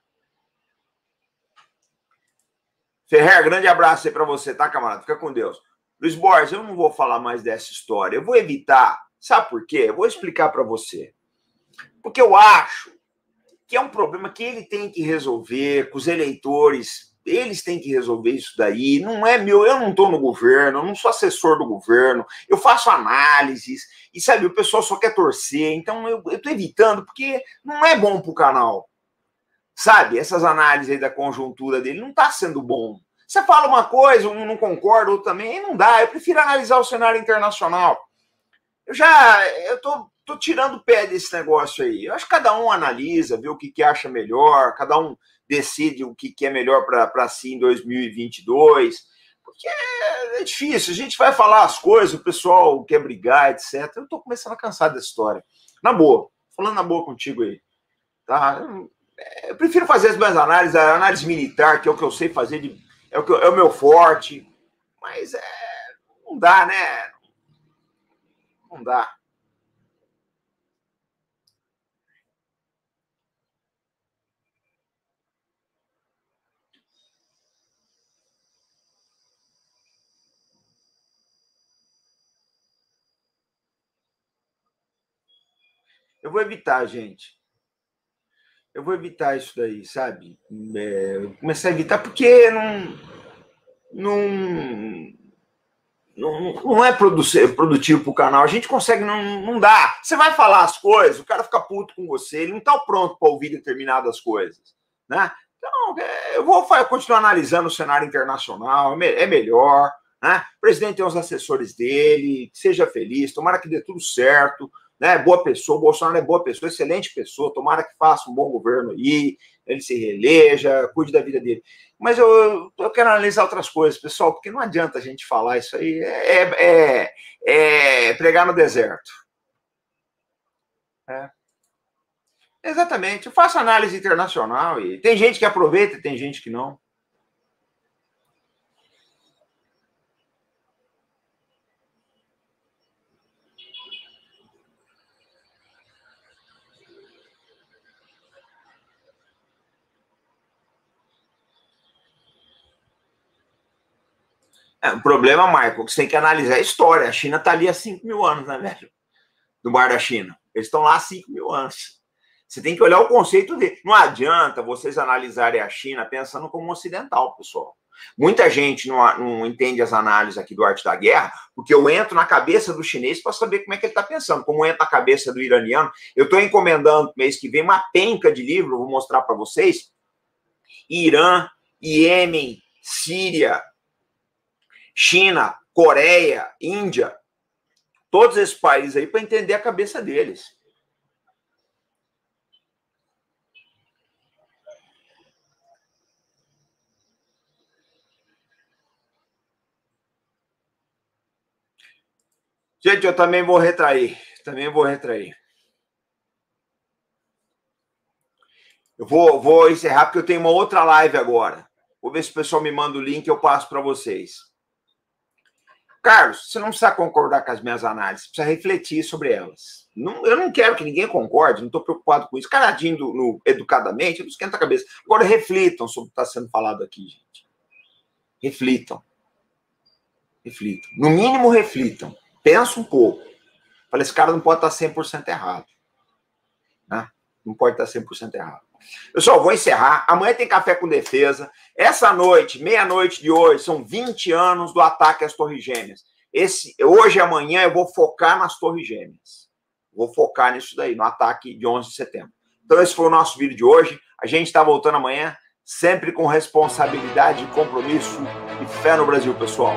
B: Ferrer, grande abraço aí para você, tá, camarada? Fica com Deus. Luiz Borges, eu não vou falar mais dessa história. Eu vou evitar. Sabe por quê? Eu vou explicar para você. Porque eu acho que é um problema que ele tem que resolver com os eleitores. Eles têm que resolver isso daí. Não é meu. Eu não estou no governo, eu não sou assessor do governo. Eu faço análises. E sabe, o pessoal só quer torcer. Então eu estou evitando, porque não é bom para o canal sabe, essas análises da conjuntura dele não está sendo bom. Você fala uma coisa, um não concorda, outro também, não dá. Eu prefiro analisar o cenário internacional. Eu já, eu tô, tô tirando o pé desse negócio aí. Eu acho que cada um analisa, vê o que, que acha melhor, cada um decide o que, que é melhor para si em 2022. Porque é difícil, a gente vai falar as coisas, o pessoal quer brigar, etc. Eu tô começando a cansar dessa história. Na boa, falando na boa contigo aí. Tá? eu prefiro fazer as minhas análises, a análise militar, que é o que eu sei fazer, de, é, o que, é o meu forte, mas é, não dá, né? Não dá. Eu vou evitar, gente eu vou evitar isso daí, sabe? É, começar a evitar porque não, não, não, não é produtivo para o canal. A gente consegue, não, não dá. Você vai falar as coisas, o cara fica puto com você, ele não está pronto para ouvir determinadas coisas, né? Então, é, eu vou continuar analisando o cenário internacional, é, é melhor, né? O presidente tem os assessores dele, seja feliz, tomara que dê tudo certo né? Boa pessoa, o Bolsonaro é boa pessoa, excelente pessoa, tomara que faça um bom governo aí, ele se reeleja, cuide da vida dele. Mas eu, eu quero analisar outras coisas, pessoal, porque não adianta a gente falar isso aí, é, é, é, é pregar no deserto. É. Exatamente, eu faço análise internacional e tem gente que aproveita e tem gente que não. É, o problema, Michael, que você tem que analisar a história. A China está ali há 5 mil anos, né, velho? Do Mar da China. Eles estão lá há 5 mil anos. Você tem que olhar o conceito dele. Não adianta vocês analisarem a China pensando como ocidental, pessoal. Muita gente não, não entende as análises aqui do Arte da Guerra, porque eu entro na cabeça do chinês para saber como é que ele está pensando, como entra na cabeça do iraniano. Eu estou encomendando mês que vem uma penca de livro, vou mostrar para vocês. Irã, Iêmen, Síria, China, Coreia, Índia, todos esses países aí para entender a cabeça deles. Gente, eu também vou retrair. Também vou retrair. Eu vou, vou encerrar porque eu tenho uma outra live agora. Vou ver se o pessoal me manda o link e eu passo para vocês. Carlos, você não precisa concordar com as minhas análises, precisa refletir sobre elas. Não, eu não quero que ninguém concorde, não estou preocupado com isso. Caradinho no, educadamente, não esquenta a cabeça. Agora reflitam sobre o que está sendo falado aqui, gente. Reflitam. Reflitam. No mínimo, reflitam. Pensa um pouco. Falei, esse cara não pode estar 100% errado. Né? Não pode estar 100% errado. Pessoal, vou encerrar. Amanhã tem café com defesa. Essa noite, meia-noite de hoje, são 20 anos do ataque às Torres Gêmeas. Esse, hoje e amanhã eu vou focar nas Torres Gêmeas. Vou focar nisso daí, no ataque de 11 de setembro. Então, esse foi o nosso vídeo de hoje. A gente está voltando amanhã, sempre com responsabilidade, compromisso e fé no Brasil, pessoal.